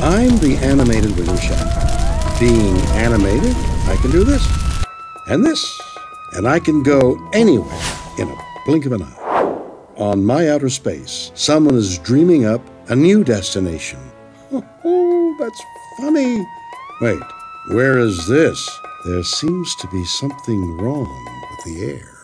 I'm the animated William Shatner. Being animated, I can do this and this, and I can go anywhere in a blink of an eye. On my outer space, someone is dreaming up a new destination. Oh, that's funny. Wait, where is this? There seems to be something wrong with the air.